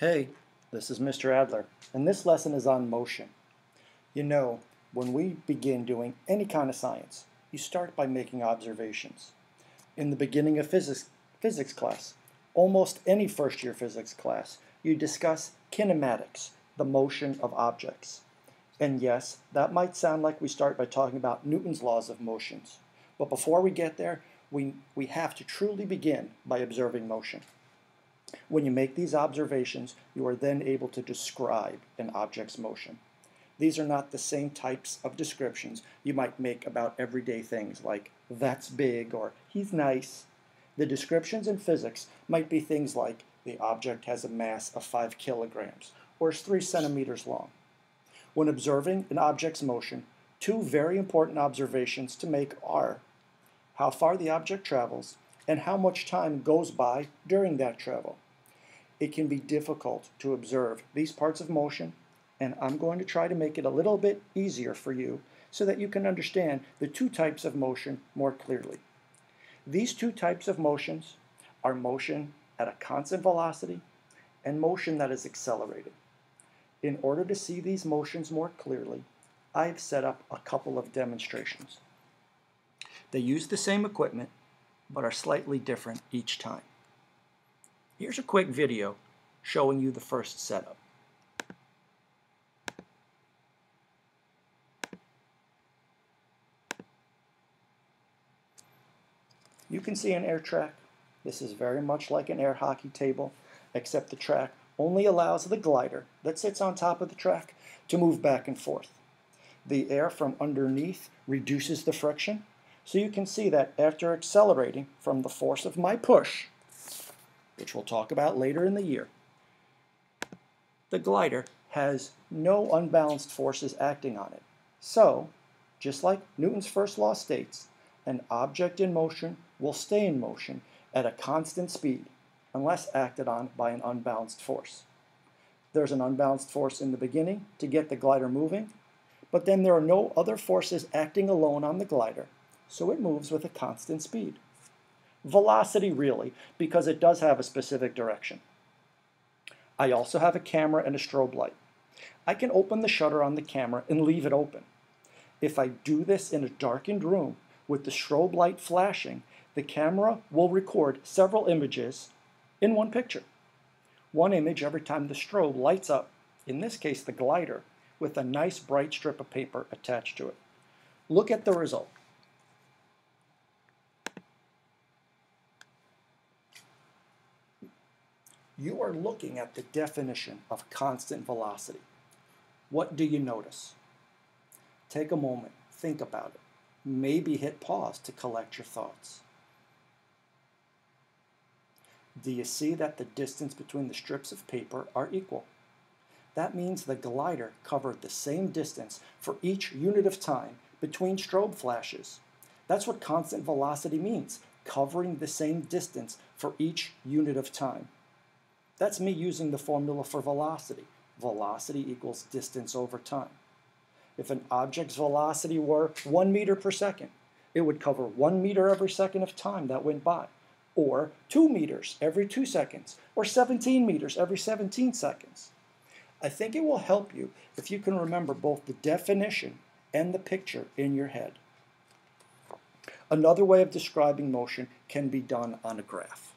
Hey, this is Mr. Adler, and this lesson is on motion. You know, when we begin doing any kind of science, you start by making observations. In the beginning of physics, physics class, almost any first year physics class, you discuss kinematics, the motion of objects. And yes, that might sound like we start by talking about Newton's laws of motions. But before we get there, we, we have to truly begin by observing motion. When you make these observations, you are then able to describe an object's motion. These are not the same types of descriptions you might make about everyday things like, that's big or he's nice. The descriptions in physics might be things like, the object has a mass of 5 kilograms or is 3 centimeters long. When observing an object's motion, two very important observations to make are how far the object travels and how much time goes by during that travel. It can be difficult to observe these parts of motion, and I'm going to try to make it a little bit easier for you so that you can understand the two types of motion more clearly. These two types of motions are motion at a constant velocity and motion that is accelerated. In order to see these motions more clearly, I've set up a couple of demonstrations. They use the same equipment, but are slightly different each time. Here's a quick video showing you the first setup. You can see an air track. This is very much like an air hockey table, except the track only allows the glider that sits on top of the track to move back and forth. The air from underneath reduces the friction so you can see that after accelerating from the force of my push, which we'll talk about later in the year, the glider has no unbalanced forces acting on it. So, just like Newton's first law states, an object in motion will stay in motion at a constant speed unless acted on by an unbalanced force. There's an unbalanced force in the beginning to get the glider moving, but then there are no other forces acting alone on the glider so it moves with a constant speed. Velocity really, because it does have a specific direction. I also have a camera and a strobe light. I can open the shutter on the camera and leave it open. If I do this in a darkened room with the strobe light flashing, the camera will record several images in one picture. One image every time the strobe lights up, in this case the glider, with a nice bright strip of paper attached to it. Look at the result. You are looking at the definition of constant velocity. What do you notice? Take a moment, think about it. Maybe hit pause to collect your thoughts. Do you see that the distance between the strips of paper are equal? That means the glider covered the same distance for each unit of time between strobe flashes. That's what constant velocity means, covering the same distance for each unit of time. That's me using the formula for velocity. Velocity equals distance over time. If an object's velocity were one meter per second, it would cover one meter every second of time that went by, or two meters every two seconds, or 17 meters every 17 seconds. I think it will help you if you can remember both the definition and the picture in your head. Another way of describing motion can be done on a graph.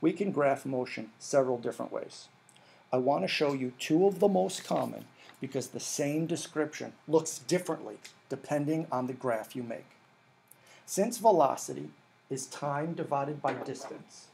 We can graph motion several different ways. I want to show you two of the most common because the same description looks differently depending on the graph you make. Since velocity is time divided by distance,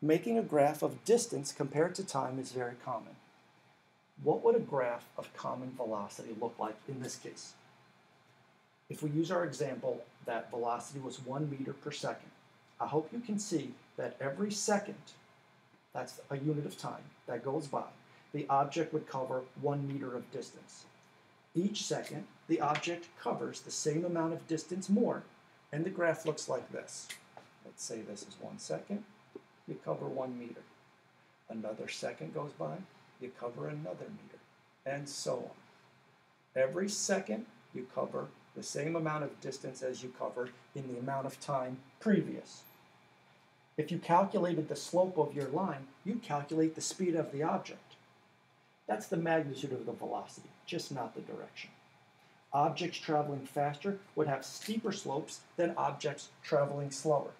making a graph of distance compared to time is very common. What would a graph of common velocity look like in this case? If we use our example that velocity was one meter per second, I hope you can see that every second, that's a unit of time, that goes by, the object would cover one meter of distance. Each second, the object covers the same amount of distance more, and the graph looks like this. Let's say this is one second, you cover one meter. Another second goes by, you cover another meter. and so on. Every second, you cover the same amount of distance as you covered in the amount of time previous. If you calculated the slope of your line, you calculate the speed of the object. That's the magnitude of the velocity, just not the direction. Objects traveling faster would have steeper slopes than objects traveling slower.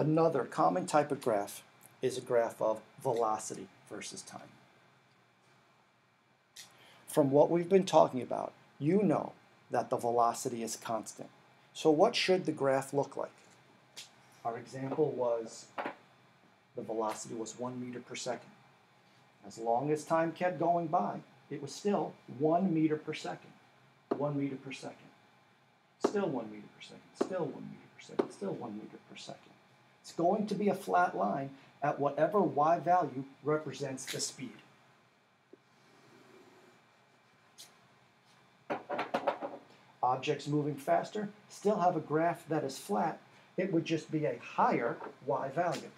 Another common type of graph is a graph of velocity versus time. From what we've been talking about, you know that the velocity is constant. So what should the graph look like? Our example was the velocity was one meter per second. As long as time kept going by, it was still one meter per second. One meter per second. Still one meter per second. Still one meter per second. Still one meter per second. It's going to be a flat line at whatever y value represents the speed. Objects moving faster still have a graph that is flat. It would just be a higher y value.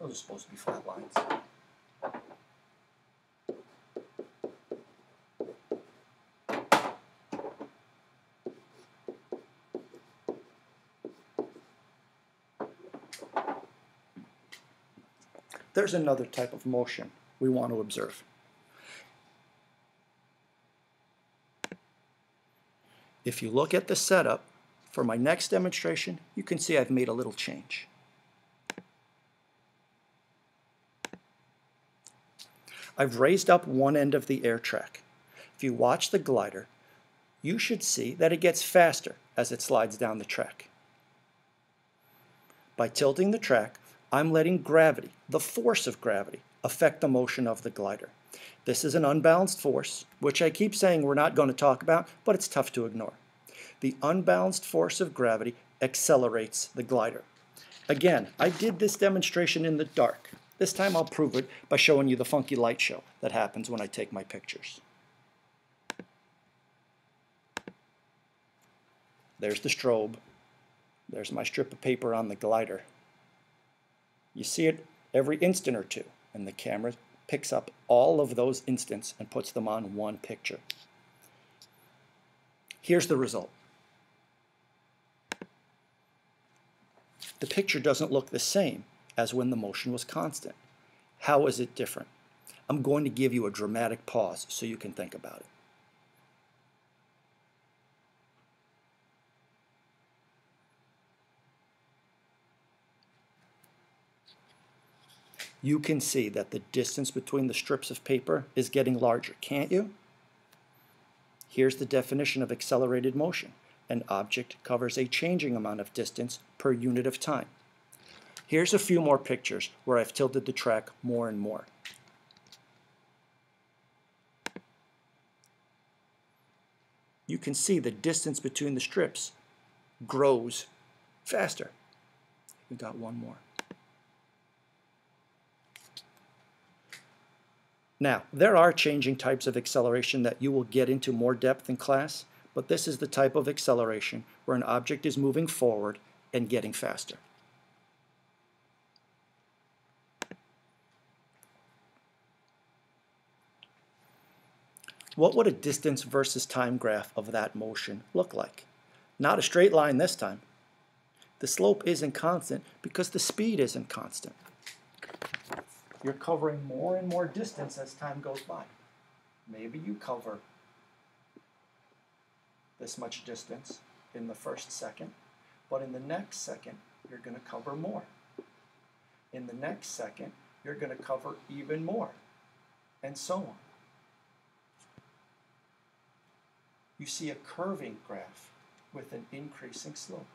Those are supposed to be flat lines. There's another type of motion we want to observe. If you look at the setup for my next demonstration, you can see I've made a little change. I've raised up one end of the air track. If you watch the glider, you should see that it gets faster as it slides down the track. By tilting the track, I'm letting gravity, the force of gravity, affect the motion of the glider. This is an unbalanced force, which I keep saying we're not going to talk about, but it's tough to ignore. The unbalanced force of gravity accelerates the glider. Again, I did this demonstration in the dark. This time I'll prove it by showing you the funky light show that happens when I take my pictures. There's the strobe. There's my strip of paper on the glider. You see it every instant or two, and the camera picks up all of those instants and puts them on one picture. Here's the result. The picture doesn't look the same as when the motion was constant. How is it different? I'm going to give you a dramatic pause so you can think about it. You can see that the distance between the strips of paper is getting larger, can't you? Here's the definition of accelerated motion. An object covers a changing amount of distance per unit of time. Here's a few more pictures where I've tilted the track more and more. You can see the distance between the strips grows faster. We got one more. Now, there are changing types of acceleration that you will get into more depth in class, but this is the type of acceleration where an object is moving forward and getting faster. What would a distance versus time graph of that motion look like? Not a straight line this time. The slope isn't constant because the speed isn't constant you're covering more and more distance as time goes by. Maybe you cover this much distance in the first second, but in the next second, you're going to cover more. In the next second, you're going to cover even more, and so on. You see a curving graph with an increasing slope.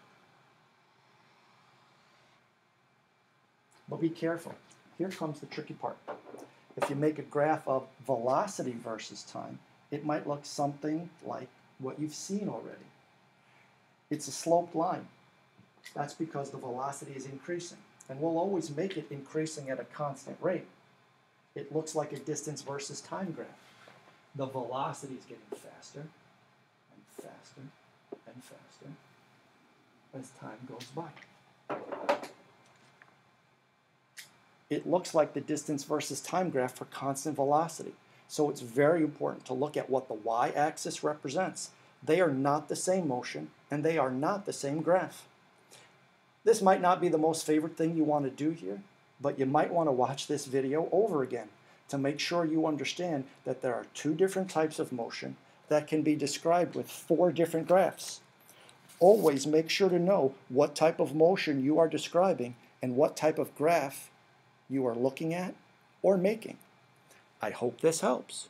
But be careful here comes the tricky part. If you make a graph of velocity versus time, it might look something like what you've seen already. It's a sloped line. That's because the velocity is increasing. And we'll always make it increasing at a constant rate. It looks like a distance versus time graph. The velocity is getting faster and faster and faster as time goes by. It looks like the distance versus time graph for constant velocity. So it's very important to look at what the y-axis represents. They are not the same motion, and they are not the same graph. This might not be the most favorite thing you want to do here, but you might want to watch this video over again to make sure you understand that there are two different types of motion that can be described with four different graphs. Always make sure to know what type of motion you are describing and what type of graph you are looking at or making. I hope this helps.